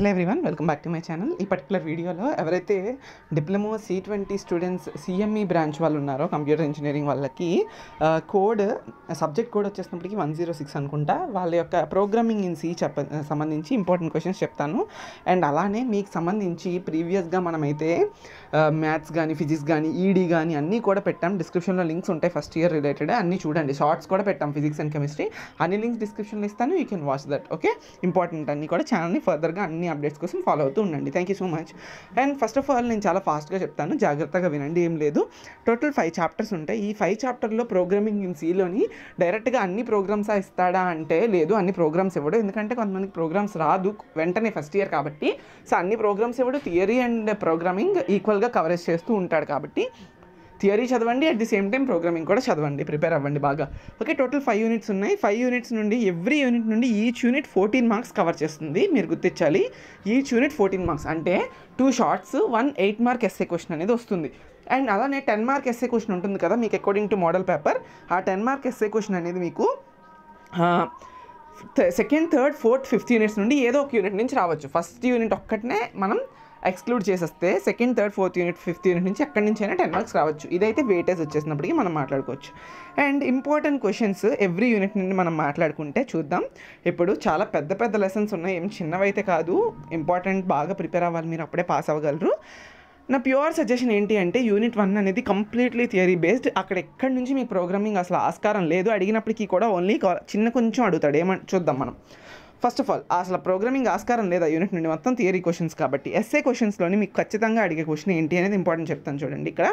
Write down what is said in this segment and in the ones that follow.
Hello everyone welcome back to my channel. ఈ particular వీడియోలో ఎవరైతే diploma C twenty students CME branch వాళ్ళు ఉన్నారో కంప్యూటర్ ఇంజనీరింగ్ వాళ్ళకి కోడ్ సబ్జెక్ట్ కోడ్ వచ్చేసినప్పటికి వన్ జీరో సిక్స్ అనుకుంటా వాళ్ళ యొక్క ప్రోగ్రామింగ్ ఇన్ సి చెప్ప సంబంధించి ఇంపార్టెంట్ క్వశ్చన్స్ చెప్తాను. అండ్ అలానే మీకు సంబంధించి ప్రీవియస్గా మనమైతే మ్యాథ్స్ కానీ ఫిజిక్స్ కానీ ఈడీ కానీ అన్నీ కూడా పెట్టాం. డిస్క్రిప్షన్లో లింక్స్ ఉంటాయి ఫస్ట్ ఇయర్ రిలేటెడ్ అన్నీ చూడండి. షార్ట్స్ కూడా పెట్టాం ఫిజిక్స్ అండ్ కెమిస్ట్రీ. అన్ని లింక్స్ డిస్క్రిప్షన్లో ఇస్తాను. You can watch that okay? Important అన్ని కూడా ఛానల్ని ఫర్దర్గా అన్ని అప్డేట్స్ కోసం ఫాలో అవుతూ ఉండండి. Thank you so much and first of all నేను చాలా ఫాస్ట్గా చెప్తాను. జాగ్రత్తగా వినండి ఏం లేదు. టోటల్ ఫైవ్ చాప్టర్స్ ఉంటాయి. ఈ ఫైవ్ చాప్టర్లో ప్రోగ్రామింగ్ ఇన్ సీలోని డైరెక్ట్గా అన్ని ప్రోగ్రామ్స్ ఇస్తాడా అంటే లేదు. అన్ని ప్రోగ్రామ్స్ ఇవ్వడు. ఎందుకంటే కొంతమందికి ప్రోగ్రామ్స్ రాదు. వెంటనే ఫస్ట్ ఇయర్ కాబట్టి. సో అన్ని ప్రోగ్రామ్స్ ఇవ్వడు. థియరీ అండ్ ప్రోగ్రామింగ్ ఈక్వల్గా కవరేజ్ చేస్తూ ఉంటాడు కాబట్టి. థియరీ చదవండి at the same time programming కూడా చదవండి ప్రిపేర్ అవ్వండి బాగా. ఓకే టోటల్ ఫైవ్ యూనిట్స్ ఉన్నాయి. ఫైవ్ యూనిట్స్ నుండి ఎవ్రీ యూనిట్ నుండి each unit fourteen marks cover చేస్తుంది. మీరు గుర్తించాలి. ఈచ్ యూనిట్ ఫోర్టీన్ మార్క్స్ అంటే two shorts one eight mark SA question అనేది వస్తుంది. అండ్ అలానే టెన్ మార్క్ ఎస్ఏ క్వశ్చన్ ఉంటుంది కదా మీకు అకార్డింగ్ టు మోడల్ పేపర్ ఆ టెన్ మార్క్ ఎస్ఏ క్వశ్చన్ అనేది మీకు second third fourth fifth units నుండి ఏదో ఒక యూనిట్ నుంచి రావచ్చు. ఫస్ట్ యూనిట్ ఒక్కటనే మనం ఎక్స్క్లూడ్ చేసేస్తే second third fourth unit fifth unit నుంచి ఎక్కడి నుంచి అయినా టెన్ మార్క్స్ రావచ్చు. ఇదైతే వెయిటేజ్ వచ్చేసినప్పటికీ మనం మాట్లాడుకోవచ్చు. And important questions every unit నుండి మనం మాట్లాడుకుంటే చూద్దాం. ఇప్పుడు చాలా పెద్ద పెద్ద లెసన్స్ ఉన్నాయి. ఏం చిన్నవైతే కాదు. ఇంపార్టెంట్ బాగా ప్రిపేర్ అవ్వాలి. మీరు అప్పుడే పాస్ అవ్వగలరు. నా ప్యూర్ సజెషన్ ఏంటి అంటే యూనిట్ వన్ అనేది కంప్లీట్లీ థియరీ బేస్డ్. అక్కడ ఎక్కడి నుంచి మీకు ప్రోగ్రామింగ్ అసలు ఆస్కారం లేదు. అడిగినప్పటికీ కూడా ఓన్లీ చిన్న కొంచెం అడుగుతాడు. ఏమని చూద్దాం మనం. ఫస్ట్ ఆఫ్ ఆల్ అసలు ప్రోగ్రామింగ్ ఆస్కారం లేదా యూనిట్ నుండి మొత్తం థియరీ క్వశ్చన్స్ కాబట్టి ఎస్ఏ క్వశ్చన్స్లోని మీకు ఖచ్చితంగా అడిగే క్వశ్చన్ ఏంటి అనేది ఇంపార్టెంట్ చెప్తాను చూడండి ఇక్కడ.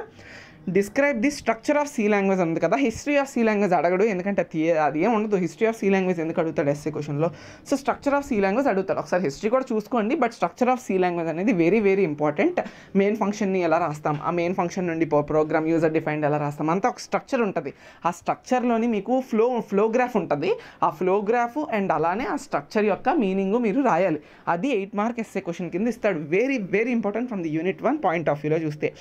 Describe the structure of C language ఉంది కదా. హిస్టరీ ఆఫ్ సీ లాంగ్వేజ్ అడగడు ఎందుకంటే అది ఏం ఉండదు. హిస్టరీ ఆఫ్ సీ లాంగ్వేజ్ ఎందుకు అడుగుతాడు ఎస్ఏ క్వశ్చన్లో so structure of C language అడుగుతాడు. ఒకసారి హిస్టరీ కూడా చూసుకోండి but structure of C language అనేది వెరీ వెరీ ఇంపార్టెంట్ మెయిన్ ఫంక్షన్ని ఎలా రాస్తాం? ఆ మెయిన్ ఫంక్షన్ నుండి ప్రోగ్రామ్ యూజర్ డిఫైన్డ్ ఎలా రాస్తాం? అంతా ఒక స్ట్రక్చర్ ఉంటుంది. ఆ స్ట్రక్చర్లోని మీకు ఫ్లో ఫ్లోగ్రాఫ్ ఉంటుంది. ఆ ఫ్లోగ్రాఫ్ అండ్ అలానే ఆ స్ట్రక్చర్ యొక్క మీనింగ్ మీరు రాయాలి. అది ఎయిట్ మార్క్ ఎస్ఏ క్వశ్చన్ కింద ఇస్తాడు. Very very important from the unit one point of వ్యూలో చూస్తే.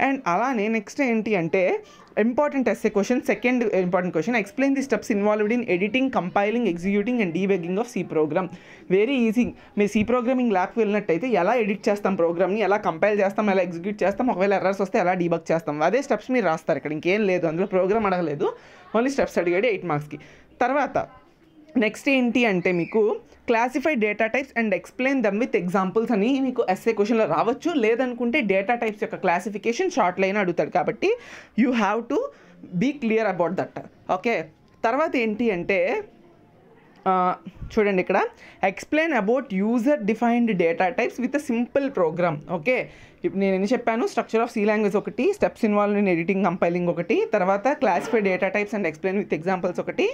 అండ్ అలానే నెక్స్ట్ ఏంటి అంటే important SA question second important question explain the steps involved in editing compiling executing and debugging of C program very easy మీరు C programming ల్యాబ్కి వెళ్ళినట్టయితే ఎలా edit చేస్తాం ప్రోగ్రామ్ని ఎలా కంపైల్ చేస్తాం ఎలా ఎగ్జిక్యూట్ చేస్తాం ఒకవేళ ఎర్రర్స్ వస్తే ఎలా డీబగ్ చేస్తాం. అదే స్టెప్స్ మీరు రాస్తారు ఇక్కడ. ఇంకేం లేదు. అందులో ప్రోగ్రామ్ అడగలేదు. ఓన్లీ స్టెప్స్ అడిగాడు ఎయిట్ మార్క్స్కి తర్వాత నెక్స్ట్ ఏంటి అంటే మీకు classify data types and explain them with examples అని మీకు ఎస్ఏ క్వశ్చన్లో రావచ్చు. లేదనుకుంటే డేటా టైప్స్ యొక్క క్లాసిఫికేషన్ షార్ట్ లైన్ అడుగుతాడు కాబట్టి you have to be clear about that okay తర్వాత ఏంటి అంటే చూడండి ఇక్కడ. Explain about user defined data types with a simple program okay ఇప్పుడు నేను ఎన్ని చెప్పాను? స్ట్రక్చర్ ఆఫ్ సి లాంగ్వేజ్ ఒకటి steps involve in editing compiling ఒకటి తర్వాత classify data types and explain with examples ఒకటి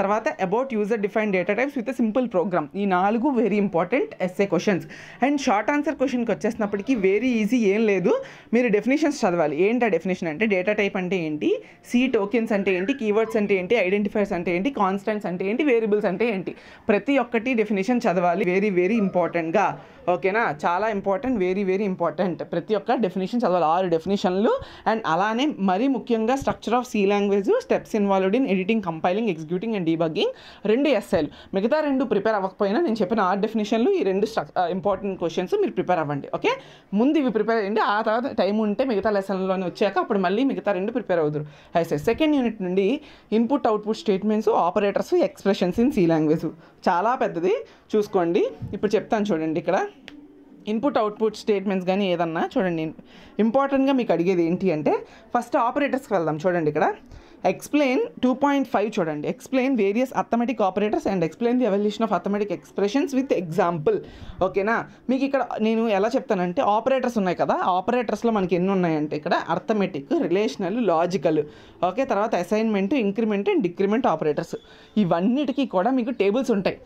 తర్వాత about user define data types with simple program ఈ నాలుగు very important SA questions and short answer క్వశ్చన్కి వచ్చేసినప్పటికీ very easy ఏం లేదు. మీరు డెఫినేషన్స్ చదవాలి. ఏంటి ఆ డెఫినేషన్ అంటే డేటా టైప్ అంటే ఏంటి? సి టోకెన్స్ అంటే ఏంటి? కీవర్డ్స్ అంటే ఏంటి? ఐడెంటిఫైర్స్ అంటే ఏంటి? కాన్స్టెంట్స్ అంటే ఏంటి? వేరియబుల్స్ అంటే ఏంటి? ప్రతి ప్రతి ఒక్కటి డెఫినేషన్ చదవాలి. వెరీ వెరీ ఇంపార్టెంట్గా ఓకేనా చాలా ఇంపార్టెంట్ వెరీ వెరీ ఇంపార్టెంట్ ప్రతి ఒక్క డెఫినేషన్ చదవాలి. ఆరు డెఫినేషన్లు అండ్ అలానే మరీ ముఖ్యంగా structure of C language steps involved in editing compiling executing and debugging రెండు ఎస్ఎల్ మిగతా రెండు ప్రిపేర్ అవ్వకపోయినా నేను చెప్పిన ఆరు డెఫినేషన్లు ఈ రెండు స్ట్ర ఇంపార్టెంట్ క్వశ్చన్స్ మీరు ప్రిపేర్ అవ్వండి. ఓకే ముందు ఇవి ప్రిపేర్ అయ్యండి. ఆ తర్వాత టైం ఉంటే మిగతా లెసన్లోనే వచ్చాక అప్పుడు మళ్ళీ మిగతా రెండు ప్రిపేర్ అవుతారు అయితే సెకండ్ యూనిట్ నుండి input output statements operators expressions in C language చాలా పెద్దది. చూసుకోండి. ఇప్పుడు చెప్తాను చూడండి ఇక్కడ. ఇన్పుట్ అవుట్పుట్ స్టేట్మెంట్స్ కానీ ఏదన్నా చూడండి ఇంపార్టెంట్గా మీకు అడిగేది ఏంటి అంటే ఫస్ట్ ఆపరేటర్స్కి వెళ్దాం చూడండి ఇక్కడ. ఎక్స్ప్లెయిన్ టూ పాయింట్ ఫైవ్ చూడండి. Explain various arithmetic operators and explain the evaluation of arithmetic expressions with example ఓకేనా మీకు ఇక్కడ నేను ఎలా చెప్తానంటే ఆపరేటర్స్ ఉన్నాయి కదా? ఆపరేటర్స్లో మనకి ఎన్ని ఉన్నాయంటే ఇక్కడ అర్థమెటిక్ రిలేషనల్ లాజికల్ ఓకే తర్వాత assignment increment and decrement operators ఇవన్నిటికీ కూడా మీకు టేబుల్స్ ఉంటాయి.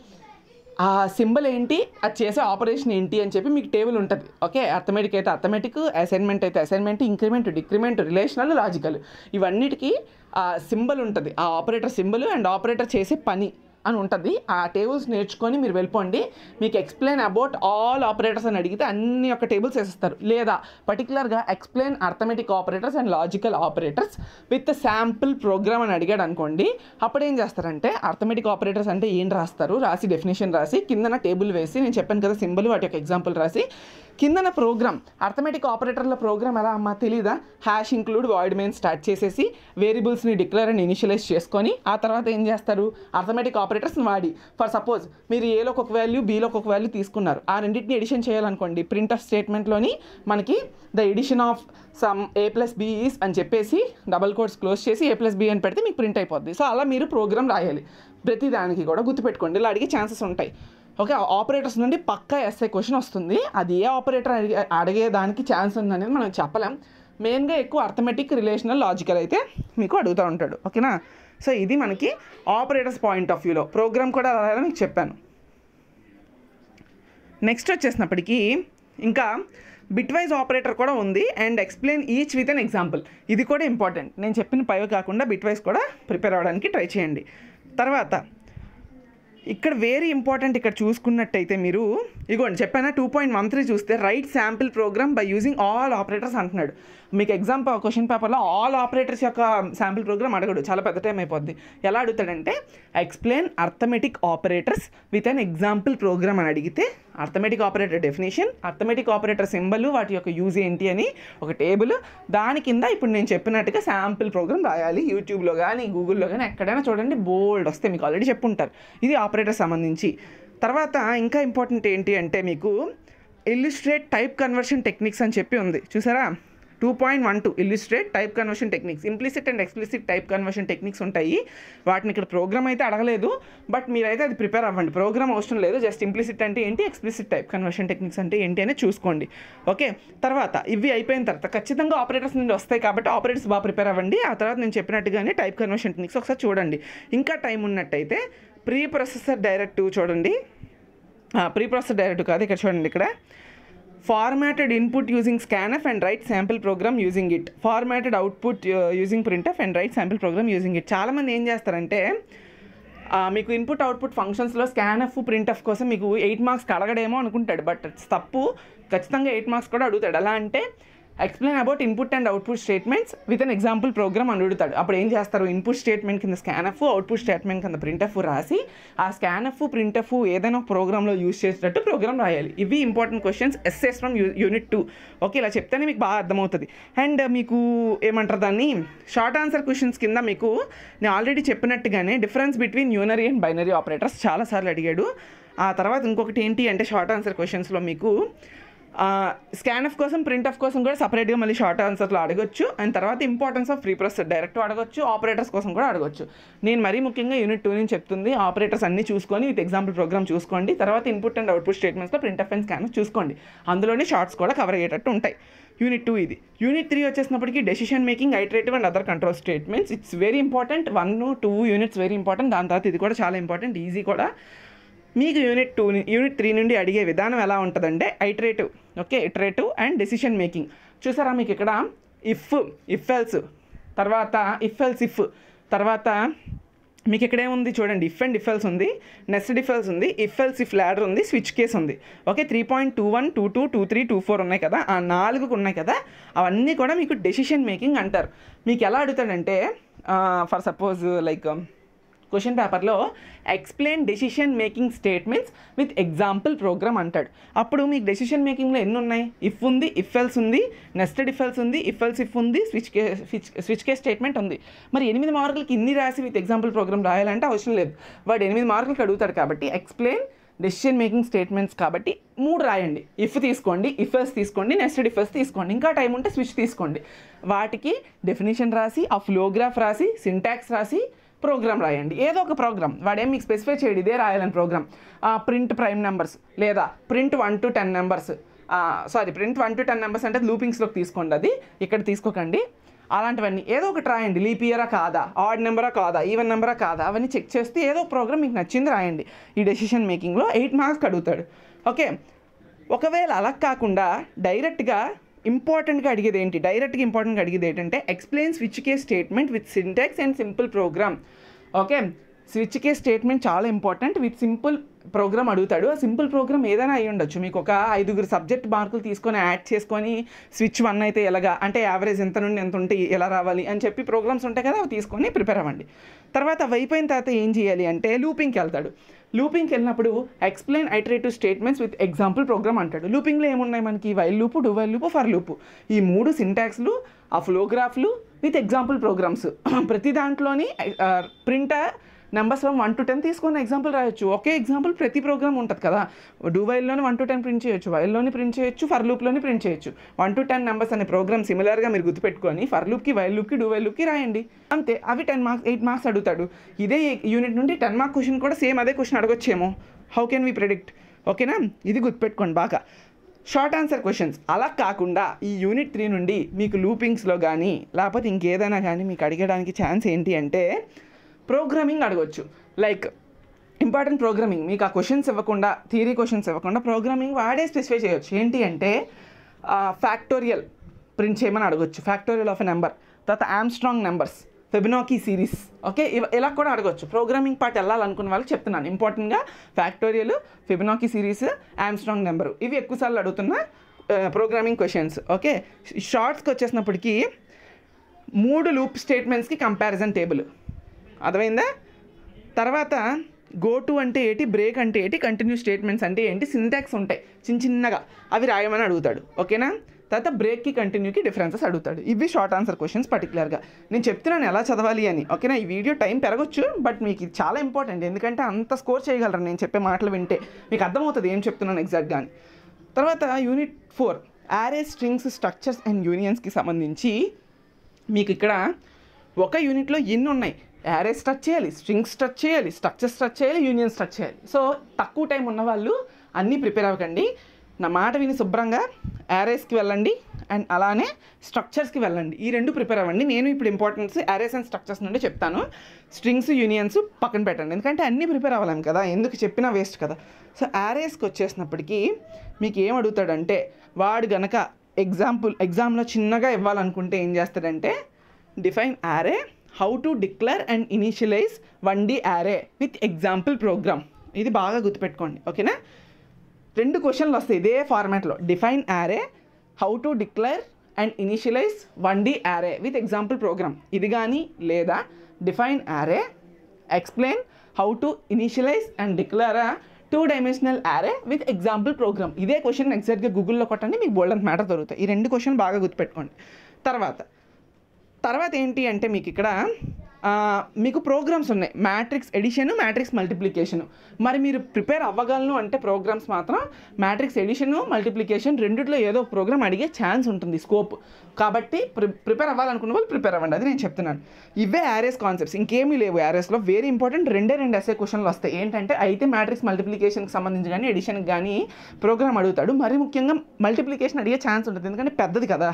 ఆ సింబల్ ఏంటి? అది చేసే ఆపరేషన్ ఏంటి అని చెప్పి మీకు టేబుల్ ఉంటుంది. ఓకే? అర్థమెటిక్ అయితే అర్థమెటిక్ అసైన్మెంట్ అయితే assignment increment decrement relational logical. ఇవన్నిటికీ సింబల్ ఉంటుంది. ఆ ఆపరేటర్ సింబల్ అండ్ ఆపరేటర్ చేసే పని. అని ఉంటుంది. ఆ టేబుల్స్ నేర్చుకొని మీరు వెళ్ళిపోండి. మీకు ఎక్స్ప్లెయిన్ అబౌట్ ఆల్ ఆపరేటర్స్ అని అడిగితే అన్ని ఒక టేబుల్స్ వేసిస్తారు. లేదా పర్టికులర్గా explain arithmetic operators and logical operators with sample program అని అడిగాడు అనుకోండి. అప్పుడు ఏం చేస్తారంటే అర్థమెటిక్ ఆపరేటర్స్ అంటే ఏం రాస్తారు? రాసి డెఫినేషన్ రాసి కిందన టేబుల్ వేసి నేను చెప్పాను కదా సింబల్ వాటి యొక్క ఎగ్జాంపుల్ రాసి కిందన ప్రోగ్రామ్ అర్థమెటిక్ ఆపరేటర్ల ప్రోగ్రామ్ ఎలా అమ్మా తెలీదా? Hash include void main start చేసేసి వేరియబుల్స్ని డిక్లేర్ అండ్ ఇనిషియలైజ్ చేసుకొని ఆ తర్వాత ఏం చేస్తారు? అర్థమెటిక్ ఆపరేటర్స్ని వాడి. ఫర్ సపోజ్ మీరు ఏలో ఒక వాల్యూ బీలో ఒక వాల్యూ తీసుకున్నారు. ఆ రెండింటిని ఎడిషన్ చేయాలనుకోండి. ప్రింట్ ఆఫ్ స్టేట్మెంట్లోని మనకి the addition of sum a plus b is అని చెప్పేసి డబల్ కోడ్స్ క్లోజ్ చేసి ఏ ప్లస్ బి అని పెడితే మీకు ప్రింట్ అయిపోద్ది. సో అలా మీరు ప్రోగ్రామ్ రాయాలి. ప్రతి దానికి కూడా గుర్తుపెట్టుకోండి. ఇలా అడిగే ఛాన్సెస్ ఉంటాయి. ఓకే ఆపరేటర్స్ నుండి పక్కా ఎస్ఐ క్వశ్చన్ వస్తుంది. అది ఏ ఆపరేటర్ అడిగే అడిగేదానికి ఛాన్స్ ఉందనేది మనం చెప్పలేం. మెయిన్గా ఎక్కువ అర్థమెటిక్ రిలేషనల్ లాజికల్ అయితే మీకు అడుగుతూ ఉంటాడు. ఓకేనా? సో ఇది మనకి ఆపరేటర్స్ పాయింట్ ఆఫ్ వ్యూలో. ప్రోగ్రామ్ కూడా రాయాలని మీకు చెప్పాను. నెక్స్ట్ వచ్చేసినప్పటికీ ఇంకా బిట్ వైజ్ ఆపరేటర్ కూడా ఉంది. And explain each with an example. ఇది కూడా ఇంపార్టెంట్. నేను చెప్పిన పైవ కాకుండా బిట్ వైజ్ కూడా ప్రిపేర్ అవ్వడానికి ట్రై చేయండి. తర్వాత ఇక్కడ వెరీ ఇంపార్టెంట్ ఇక్కడ చూసుకున్నట్టయితే మీరు ఇగోండి చెప్పానా? టూ పాయింట్ వన్ త్రీ చూస్తే write sample program by using all operators అంటున్నాడు. మీకు ఎగ్జామ్ క్వశ్చన్ పేపర్లో ఆల్ ఆపరేటర్స్ యొక్క శాంపిల్ ప్రోగ్రామ్ అడగడు. చాలా పెద్ద టైం అయిపోద్ది. ఎలా అడుగుతాడంటే explain arithmetic operators with an example program అని అడిగితే arithmetic operator definition arithmetic operator symbol వాటి యొక్క యూజ్ ఏంటి అని ఒక టేబుల్ దాని కింద ఇప్పుడు నేను చెప్పినట్టుగా శాంపిల్ ప్రోగ్రామ్ రాయాలి. యూట్యూబ్లో కానీ గూగుల్లో కానీ ఎక్కడైనా చూడండి బోల్డ్ వస్తే మీకు ఆల్రెడీ చెప్పుంటారు. ఇది ఆపరేటర్ సంబంధించి. తర్వాత ఇంకా ఇంపార్టెంట్ ఏంటి అంటే మీకు ఇల్లుస్ట్రేట్ టైప్ కన్వర్షన్ టెక్నిక్స్ అని చెప్పి ఉంది. చూసారా? Two point one two illustrate type conversion techniques implicit and explicit type conversion techniques ఉంటాయి. వాటిని ఇక్కడ ప్రోగ్రామ్ అయితే అడగలేదు బట్ మీరైతే అది ప్రిపేర్ అవ్వండి. ప్రోగ్రామ్ అవసరం లేదు జస్ట్ ఇంప్లిసిట్ అంటే ఏంటి ఎక్స్ప్లిసిట్ టైప్ కన్వర్షన్ టెక్నిక్స్ అంటే ఏంటి అని చూసుకోండి. ఓకే తర్వాత ఇవి అయిపోయిన తర్వాత ఖచ్చితంగా ఆపరేటర్స్ నుండి వస్తాయి కాబట్టి ఆపరేటర్స్ బాగా ప్రిపేర్ అవ్వండి. ఆ తర్వాత నేను చెప్పినట్టుగానే టైప్ కన్వర్షన్ టెక్నిక్స్ ఒకసారి చూడండి. ఇంకా టైం ఉన్నట్టయితే ప్రీ ప్రాసెసర్ డైరెక్ట్ చూడండి. ప్రీ ప్రాసెసర్ డైరెక్ట్ కాదు ఇక్కడ చూడండి ఇక్కడ. Formatted input using scanf and write sample program using it formatted output using printf and write sample program using it చాలామంది ఏం చేస్తారంటే మీకు ఇన్పుట్ అవుట్పుట్ ఫంక్షన్స్లో స్కానఫ్ ప్రింటఫ్ కోసం మీకు ఎయిట్ మార్క్స్ అడగడేమో అనుకుంటాడు బట్ తప్పు. ఖచ్చితంగా ఎయిట్ మార్క్స్ కూడా అడుగుతాడు. ఎలా అంటే explain about input and output statements with an example program అని అడుగుతాడు అప్పుడు ఏం చేస్తారు? ఇన్పుట్ స్టేట్మెంట్ కింద స్కానఫ్ అవుట్పుట్ స్టేట్మెంట్ కింద ప్రింటఫ్ రాసి ఆ స్కానఫ్ ప్రింటఫ్ ఏదైనా ప్రోగ్రామ్లో యూస్ చేసేటట్టు ప్రోగ్రామ్ రాయాలి. ఇవి important questions SS from unit two okay ఇలా చెప్తేనే మీకు బాగా అర్థమవుతుంది. అండ్ మీకు ఏమంటారు దాన్ని? షార్ట్ ఆన్సర్ క్వశ్చన్స్ కింద మీకు నేను ఆల్రెడీ చెప్పినట్టుగానే difference between unary and binary operators చాలాసార్లు అడిగాడు. ఆ తర్వాత ఇంకొకటి ఏంటి అంటే షార్ట్ ఆన్సర్ క్వశ్చన్స్లో మీకు స్కానఫ్ కోసం ప్రింట్ ఆఫ్ కోసం కూడా సపరేట్గా మళ్ళీ షార్ట్ ఆన్సర్లో అడగొచ్చు. అండ్ తర్వాత importance of pre process direct అడగొచ్చు. ఆపరేటర్స్ కోసం కూడా అడగొచ్చు. నేను మరీ ముఖ్యంగా యూనిట్ టూ నుంచి చెప్తుంది. ఆపరేటర్స్ అన్ని చూసుకొని విత్ ఎగ్జాంపుల్ ప్రోగ్రామ్ చూసుకోండి. తర్వాత ఇన్పుట్ అండ్ అవుట్పుట్ స్టేట్మెంట్స్లో ప్రింట్ ఆఫ్ అండ్ స్కాన్ చూసుకోండి. అందులోనే షార్ట్స్ కూడా కవర్ అయ్యేటట్టు ఉంటాయి. యూనిట్ టూ ఇది. Unit three వచ్చేసినప్పటికీ decision making iterative and other control statements it's very important one two units very important దాని తర్వాత ఇది కూడా చాలా ఇంపార్టెంట్ ఈజీ కూడా. మీకు యూనిట్ టూ యూనిట్ త్రీ నుండి అడిగే విధానం ఎలా ఉంటుందంటే iterative okay iterative and decision making చూసారా మీకు ఇక్కడ? ఇఫ్ ఇఫ్ ఎల్స్ తర్వాత ఇఫ్ ఎల్స్ ఇఫ్ తర్వాత మీకు ఇక్కడే ఉంది చూడండి. ఇఫ్ అండ్ ఇఫెల్స్ ఉంది నెస్ట్ డిఫెల్స్ ఉంది ఇఫెల్స్ ఇఫ్ ల్యాడర్ ఉంది స్విచ్ కేస్ ఉంది. Okay three point two one two two two three two four ఉన్నాయి కదా? ఆ నాలుగు ఉన్నాయి కదా? అవన్నీ కూడా మీకు డెసిషన్ మేకింగ్ అంటారు. మీకు ఎలా అడుగుతాడంటే ఫర్ సపోజ్ లైక్ క్వశ్చన్ పేపర్లో explain decision making statements with example program అంటాడు. అప్పుడు మీకు డెసిషన్ మేకింగ్లో ఎన్ని ఉన్నాయి? ఇఫ్ ఉంది ఇఫ్ ఎల్స్ ఉంది నెస్టెడ్ ఇఫ్ ఎల్స్ ఉంది ఇఫ్ ఎల్స్ ఇఫ్ ఉంది switch case switch switch case statement ఉంది. మరి ఎనిమిది మార్కులకి ఇన్ని రాసి విత్ ఎగ్జాంపుల్ ప్రోగ్రామ్ రాయాలంటే అవసరం లేదు. వాడు ఎనిమిది మార్కులకి అడుగుతాడు కాబట్టి ఎక్స్ప్లెయిన్ డెసిషన్ మేకింగ్ స్టేట్మెంట్స్ కాబట్టి మూడు రాయండి. ఇఫ్ తీసుకోండి ఇఫెస్ తీసుకోండి నెక్స్ట్ ఇఫెస్ తీసుకోండి. ఇంకా టైం ఉంటే స్విచ్ తీసుకోండి. వాటికి డెఫినేషన్ రాసి ఆ ఫ్లోగ్రాఫ్ రాసి సింటాక్స్ రాసి ప్రోగ్రామ్ రాయండి. ఏదో ఒక ప్రోగ్రామ్. వాడేం మీకు స్పెసిఫై చేయడు. ఇదే రాయాలని ప్రోగ్రామ్. ప్రింట్ ప్రైమ్ నెంబర్స్ లేదా print one to ten numbers. Sorry print one to ten numbers అంటే లూపింగ్స్లోకి తీసుకోండి అది. ఇక్కడ తీసుకోకండి. అలాంటివన్నీ ఏదో ఒకటి రాయండి. లీప్ ఇయరా కాదా? ఆడ్ నెంబరా కాదా? ఈవెన్ నెంబరా కాదా? అవన్నీ చెక్ చేస్తే ఏదో ప్రోగ్రామ్ మీకు నచ్చింది రాయండి. ఈ డెసిషన్ మేకింగ్లో ఎయిట్ మార్క్స్ అడుగుతాడు. ఓకే. ఒకవేళ అలా కాకుండా డైరెక్ట్గా ఇంపార్టెంట్గా అడిగేది ఏంటి? డైరెక్ట్గా ఇంపార్టెంట్గా అడిగేది ఏంటంటే explain switch case statement with syntax and simple program okay? Switch case statement చాలా ఇంపార్టెంట్. విత్ సింపుల్ ప్రోగ్రామ్ అడుగుతాడు. ఆ సింపుల్ ప్రోగ్రామ్ ఏదైనా అయి ఉండొచ్చు. మీకు ఒక ఐదుగురు సబ్జెక్ట్ మార్కులు తీసుకొని యాడ్ చేసుకొని స్విచ్ వన్ అయితే ఎలాగా? అంటే యావరేజ్ ఎంత నుండి ఎంత ఉంటే ఎలా రావాలి? అని చెప్పి ప్రోగ్రామ్స్ ఉంటాయి కదా అవి తీసుకొని ప్రిపేర్ అవ్వండి. తర్వాత అవి అయిపోయిన తర్వాత ఏం చేయాలి అంటే లూపింగ్కి వెళ్తాడు. లూపింగ్కి వెళ్ళినప్పుడు explain iterative statements with example program అంటాడు. లూపింగ్లో ఏమున్నాయి మనకి? While loop do while loop for loop ఈ మూడు సింటాక్స్లు ఆ ఫ్లోగ్రాఫ్లు విత్ ఎగ్జాంపుల్ ప్రోగ్రామ్స్. ప్రతి దాంట్లోని print numbers from one to ten తీసుకున్న ఎగ్జాంపుల్ రాయొచ్చు. ఒకే ఎగ్జాంపుల్ ప్రతి ప్రోగ్రామ్ ఉంటుంది కదా. డూ వైల్లోని వన్ టు టెన్ ప్రింట్ చేయొచ్చు. వైల్లోనే ప్రింట్ చేయొచ్చు. ఫర్ లూప్లోనే ప్రింట్ చేయొచ్చు. వన్ టు టెన్ నెంబర్స్ అనే ప్రోగ్రామ్ సిమిలర్గా మీరు గుర్తుపెట్టుకొని ఫర్ లూప్కి వైల్ లూప్కి డూ వైల్ లూప్కి రాయండి. అంతే. అవి టెన్ మార్క్స్ ఎయిట్ మార్క్స్ అడుగుతాడు. ఇదే యూనిట్ నుండి టెన్ మార్క్ క్వశ్చన్ కూడా సేమ్ అదే క్వశ్చన్ అడగొచ్చేమో. హౌ కెన్ వి ప్రెడిక్ట్ ఓకేనా ఇది గుర్తుపెట్టుకోండి బాగా. షార్ట్ ఆన్సర్ క్వశ్చన్స్ అలా కాకుండా ఈ యూనిట్ త్రీ నుండి మీకు లూపింగ్స్లో కానీ లేకపోతే ఇంకేదైనా కానీ మీకు అడిగడానికి ఛాన్స్ ఏంటి అంటే ప్రోగ్రామింగ్ అడగొచ్చు. లైక్ ఇంపార్టెంట్ ప్రోగ్రామింగ్ మీకు ఆ క్వశ్చన్స్ ఇవ్వకుండా థియరీ క్వశ్చన్స్ ఇవ్వకుండా ప్రోగ్రామింగ్ వాడే స్పెసిఫై చేయొచ్చు. ఏంటి అంటే ఫ్యాక్టోరియల్ ప్రింట్ చేయమని అడగొచ్చు. ఫ్యాక్టోరియల్ ఆఫ్ ఎ నెంబర్ తర్వాత Armstrong numbers Fibonacci series okay ఇలా కూడా అడగొచ్చు. ప్రోగ్రామింగ్ పార్ట్ వెళ్ళాలనుకున్న వాళ్ళకి చెప్తున్నాను. ఇంపార్టెంట్గా factorial Fibonacci series Armstrong number ఇవి ఎక్కువసార్లు అడుగుతున్న ప్రోగ్రామింగ్ క్వశ్చన్స్ ఓకే షార్ట్స్కి వచ్చేసినప్పటికీ మూడు లూప్ స్టేట్మెంట్స్కి కంపారిజన్ టేబుల్ అర్థమైందా? తర్వాత గో టు అంటే ఏంటి? బ్రేక్ అంటే ఏంటి? కంటిన్యూ స్టేట్మెంట్స్ అంటే ఏంటి? సింటాక్స్ ఉంటాయి. చిన్న చిన్నగా. అవి రాయమని అడుగుతాడు. ఓకేనా? తర్వాత బ్రేక్కి కంటిన్యూకి డిఫరెన్సెస్ అడుగుతాడు. ఇవి షార్ట్ ఆన్సర్ క్వశ్చన్స్ పర్టికులర్గా నేను చెప్తున్నాను ఎలా చదవాలి అని. ఓకేనా? ఈ వీడియో టైం పెరగొచ్చు బట్ మీకు ఇది చాలా ఇంపార్టెంట్ ఎందుకంటే అంత స్కోర్ చేయగలరు నేను చెప్పే మాటలు వింటే. మీకు అర్థమవుతుంది ఏం చెప్తున్నాను ఎగ్జాక్ట్గా అని తర్వాత unit four array strings structures and యూనియన్స్కి సంబంధించి మీకు ఇక్కడ ఒక యూనిట్లో ఎన్ని ఉన్నాయి యారే స్ట్రచ్ చేయాలి స్ట్రింగ్స్ స్ట్రచ్ చేయాలి స్ట్రక్చర్ స్ట్రచ్ చేయాలి యూనియన్ స్ట్రచ్ చేయాలి. సో తక్కువ టైం ఉన్న వాళ్ళు అన్నీ ప్రిపేర్ అవ్వకండి. నా మాట విని శుభ్రంగా యారేస్కి వెళ్ళండి అండ్ అలానే స్ట్రక్చర్స్కి వెళ్ళండి. ఈ రెండు ప్రిపేర్ అవ్వండి. నేను ఇప్పుడు ఇంపార్టెన్స్ యారేస్ అండ్ స్ట్రక్చర్స్ నుండి చెప్తాను. స్ట్రింగ్స్ యూనియన్స్ పక్కన పెట్టండి. ఎందుకంటే అన్నీ ప్రిపేర్ అవ్వలేము కదా. ఎందుకు చెప్పినా వేస్ట్ కదా. సో యారేస్కి వచ్చేసినప్పటికీ మీకు ఏం అడుగుతాడంటే వాడు గనక ఎగ్జాంపుల్ ఎగ్జామ్లో చిన్నగా ఇవ్వాలనుకుంటే ఏం చేస్తాడంటే define array how to declare and initialize one D array with example program ఇది బాగా గుర్తుపెట్టుకోండి ఓకేనా? రెండు క్వశ్చన్లు వస్తాయి ఇదే ఫార్మాట్లో define array how to declare and initialize one D array with example program ఇది కానీ లేదా define array explain how to initialize and declare two dimensional array with example program ఇదే క్వశ్చన్ ఎగ్జాక్ట్గా గూగుల్లో కొట్టండి మీకు బోల్డ్ మ్యాటర్ దొరుకుతాయి. ఈ రెండు క్వశ్చన్ బాగా గుర్తుపెట్టుకోండి. తర్వాత తర్వాత ఏంటి అంటే మీకు ఇక్కడ మీకు ప్రోగ్రామ్స్ ఉన్నాయి. Matrix addition matrix multiplication. మరి మీరు ప్రిపేర్ అవ్వగలను అంటే ప్రోగ్రామ్స్ మాత్రం మ్యాట్రిక్స్ ఎడిషన్ మల్టిప్లికేషన్ రెండిట్లో ఏదో ప్రోగ్రామ్ అడిగే ఛాన్స్ ఉంటుంది స్కోప్. కాబట్టి ప్రిపేర్ అవ్వాలనుకున్న వాళ్ళు ప్రిపేర్ అవ్వండి. అది నేను చెప్తున్నాను. ఇవే యారేస్ కాన్సెప్ట్స్. ఇంకేమీ లేవు యారేస్లో. Very important. రెండే రెండు ఎస్ఏ క్వశ్చన్లు వస్తాయి. ఏంటంటే అయితే మ్యాట్రిక్స్ మల్టిప్లికేషన్కి సంబంధించి కానీ ఎడిషన్కి కానీ ప్రోగ్రామ్ అడుగుతాడు. మరి ముఖ్యంగా మల్టిప్లికేషన్ అడిగే ఛాన్స్ ఉంటుంది. ఎందుకంటే పెద్దది కదా.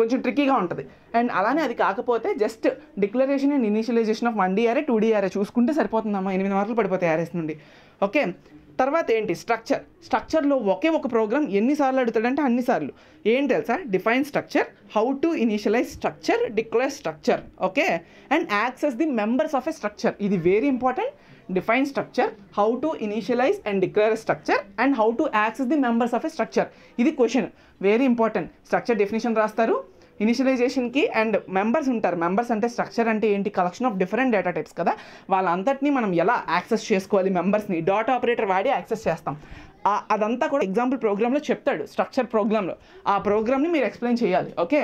కొంచెం ట్రిక్కీగా ఉంటుంది. అండ్ అలానే అది కాకపోతే just declaration and initialization of one D array two D array చూసుకుంటే సరిపోతుందమ్మా. ఎనిమిది మార్కులు పడిపోతాయి ఆర్ఎస్ నుండి. ఓకే తర్వాత ఏంటి? స్ట్రక్చర్ స్ట్రక్చర్లో ఒకే ఒక ప్రోగ్రామ్ ఎన్నిసార్లు అడుగుతాడంటే అన్నిసార్లు ఏం తెలుసా? Define structure how to initialize structure declare structure okay and access the members of a structure ఇది very important define structure how to initialize and declare structure and how to access the members of a structure ఇది question very important structure definition రాస్తారు. ఇనిషియలైజేషన్కి and members ఉంటారు. Members అంటే structure అంటే ఏంటి? Collection of different data types కదా. వాళ్ళంతటినీ మనం ఎలా యాక్సెస్ చేసుకోవాలి మెంబర్స్ని డాట్ ఆపరేటర్ వాడి యాక్సెస్ చేస్తాం. అదంతా కూడా ఎగ్జాంపుల్ ప్రోగ్రామ్లో చెప్తాడు. స్ట్రక్చర్ ప్రోగ్రామ్లో ఆ ప్రోగ్రామ్ని మీరు ఎక్స్ప్లెయిన్ చేయాలి. ఓకే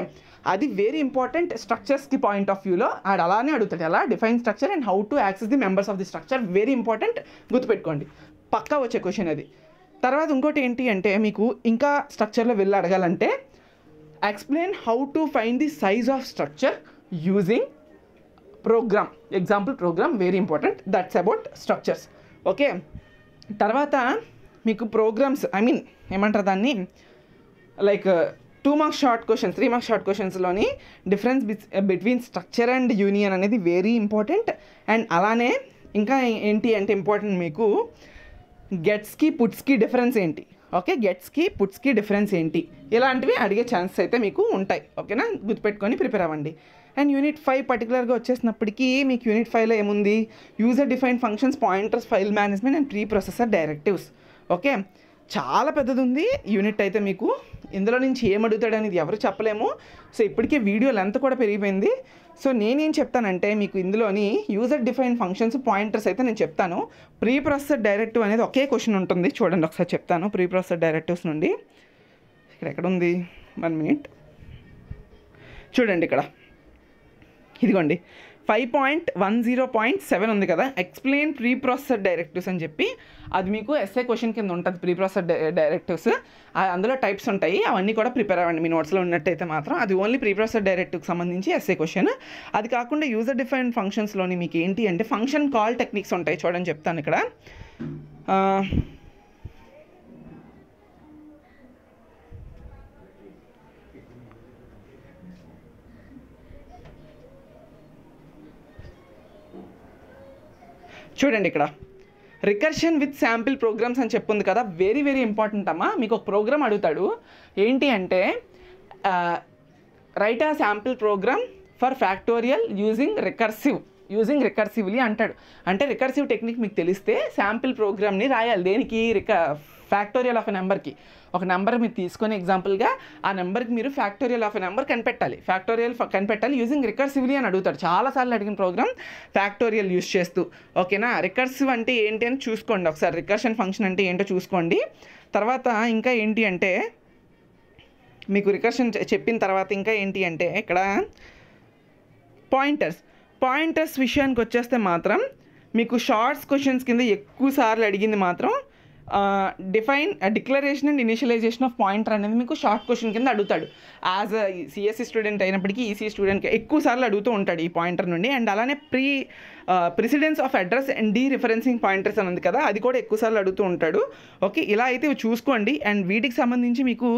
అది వెరీ ఇంపార్టెంట్ స్ట్రక్చర్స్కి పాయింట్ ఆఫ్ వ్యూలో ఆడు అలానే అడుగుతాడు ఎలా define structure and how to access the members of the structure very important గుర్తుపెట్టుకోండి. పక్కా వచ్చే క్వశ్చన్ అది. తర్వాత ఇంకోటి ఏంటి అంటే మీకు ఇంకా స్ట్రక్చర్లో వెళ్ళి అడగాలంటే explain how to find the size of structure using program example program very important that's about structures okay తర్వాత మీకు ప్రోగ్రామ్స్ ఐ మీన్ ఏమంటారు దాన్ని? Like two marks short questions three marks short క్వశ్చన్స్లోని difference between structure and union అనేది very important and అలానే ఇంకా ఏంటి అంటే important మీకు గెట్స్కి పుట్స్కి డిఫరెన్స్ ఏంటి? ఓకే గెట్స్కి పుట్స్కి డిఫరెన్స్ ఏంటి? ఇలాంటివి అడిగే ఛాన్సెస్ అయితే మీకు ఉంటాయి. ఓకేనా గుర్తుపెట్టుకొని ప్రిపేర్ అవ్వండి. అండ్ యూనిట్ ఫైవ్ పర్టికులర్గా వచ్చేసినప్పటికీ మీకు యూనిట్ ఫైవ్లో ఏముంది? User define functions pointers file management and pre processor directives okay చాలా పెద్దది ఉంది యూనిట్ అయితే మీకు ఇందులో నుంచి ఏం అనేది ఎవరు చెప్పలేము. సో ఇప్పటికే వీడియో లెంత్ కూడా పెరిగిపోయింది. సో నేనేం చెప్తానంటే మీకు ఇందులోని యూజర్ డిఫైన్ ఫంక్షన్స్ పాయింటర్స్ అయితే నేను చెప్తాను. ప్రీ ప్రాసెసర్ డైరెక్టివ్ అనేది ఒకే క్వశ్చన్ ఉంటుంది. చూడండి ఒకసారి చెప్తాను ప్రీ ప్రాసెసర్ డైరెక్టివ్స్ నుండి. ఇక్కడ ఎక్కడ ఉంది? వన్ మినిట్ చూడండి ఇక్కడ. ఇదిగోండి. Five point one zero point seven ఉంది కదా. ఎక్స్ప్లెయిన్ ప్రీ ప్రాసెసర్ డైరెక్టివ్స్ అని చెప్పి అది మీకు ఎస్ఏ క్వశ్చన్ కింద ఉంటుంది ప్రీ ప్రాసెసర్ డైరెక్టివ్స్ అందులో టైప్స్ ఉంటాయి. అవన్నీ కూడా ప్రిపేర్ అవ్వండి. మీ నోట్స్లో ఉన్నట్టయితే మాత్రం అది ఓన్లీ ప్రీ ప్రాసెసర్ డైరెక్టివ్కి సంబంధించి ఎస్ఏ క్వశ్చన్ అది కాకుండా యూజర్ డిఫైన్ ఫంక్షన్స్లోని మీకు ఏంటి అంటే ఫంక్షన్ కాల్ టెక్నిక్స్ ఉంటాయి చూడండి చెప్తాను ఇక్కడ. చూడండి ఇక్కడ. రికర్షన్ విత్ శాంపిల్ ప్రోగ్రామ్స్ అని చెప్పుంది కదా. వెరీ వెరీ ఇంపార్టెంట్ అమ్మా. మీకు ఒక ప్రోగ్రామ్ అడుగుతాడు. ఏంటి అంటే రైట్ ఆ sample program for factorial using recursive using recursively అంటాడు. అంటే రికర్సివ్ టెక్నిక్ మీకు తెలిస్తే శాంపిల్ ప్రోగ్రామ్ని రాయాలి. దేనికి? రిక ఫ్యాక్టోరియల్ ఆఫ్ ఎ నెంబర్కి ఒక నెంబర్ మీరు తీసుకొని ఎగ్జాంపుల్గా ఆ నెంబర్కి మీరు ఫ్యాక్టోరియల్ ఆఫ్ ఎ నెంబర్ కనిపెట్టాలి. ఫ్యాక్టోరియల్ కనిపెట్టాలి యూజింగ్ రికర్సివ్లీ అని అడుగుతారు. చాలాసార్లు అడిగిన ప్రోగ్రామ్ ఫ్యాక్టోరియల్ యూస్ చేస్తూ. ఓకేనా రికర్సివ్ అంటే ఏంటి అని చూసుకోండి. ఒకసారి రికర్షన్ ఫంక్షన్ అంటే ఏంటో చూసుకోండి. తర్వాత ఇంకా ఏంటి అంటే మీకు రికర్షన్ చెప్పిన తర్వాత ఇంకా ఏంటి అంటే ఇక్కడ పాయింటర్స్ పాయింటర్స్ విషయానికి వచ్చేస్తే మాత్రం మీకు షార్ట్స్ క్వశ్చన్స్ కింద ఎక్కువ సార్లు అడిగింది మాత్రం define declaration and initialization of pointer అనేది మీకు షార్ట్ క్వశ్చన్ కింద అడుగుతాడు. యాజ్ అ సిఎస్సి స్టూడెంట్ అయినప్పటికీ ఈసీ స్టూడెంట్కి ఎక్కువ సార్లు అడుగుతూ ఉంటాడు ఈ పాయింటర్ నుండి. అండ్ అలానే pre precedence of address and dereferencing pointers అని ఉంది కదా అది కూడా ఎక్కువ సార్లు అడుగుతూ ఉంటాడు. ఓకే ఇలా అయితే చూసుకోండి. అండ్ వీటికి సంబంధించి మీకు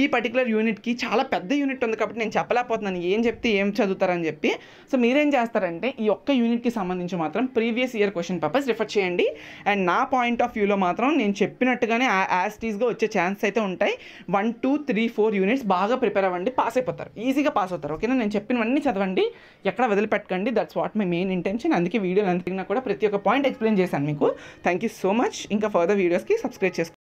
ఈ పర్టికులర్ యూనిట్కి చాలా పెద్ద యూనిట్ ఉంది కాబట్టి నేను చెప్పలేకపోతున్నాను. ఏం చెప్తే ఏం చదువుతారని చెప్పి. సో మీరేం చేస్తారంటే ఈ ఒక్క యూనిట్కి సంబంధించి మాత్రం previous year question papers refer చేయండి. అండ్ నా పాయింట్ ఆఫ్ వ్యూలో మాత్రం నేను చెప్పినట్టుగానే యాస్టీస్గా వచ్చే ఛాన్స్ అయితే ఉంటాయి. One two three four units బాగా ప్రిపేర్ అవ్వండి. పాస్ అయిపోతారు. ఈజీగా పాస్ అవుతారు. ఓకేనా నేను చెప్పినవన్నీ చదవండి. ఎక్కడ వదిలిపెట్టకండి. That's what my main intention అందుకే వీడియోలు అంతటినా కూడా ప్రతి ఒక్క పాయింట్ ఎక్స్ప్లెయిన్ చేశాను మీకు. థ్యాంక్ యూ సో మచ్ ఇంకా ఫర్దర్ వీడియోస్కి సబ్స్క్రైబ్ చేసుకోండి.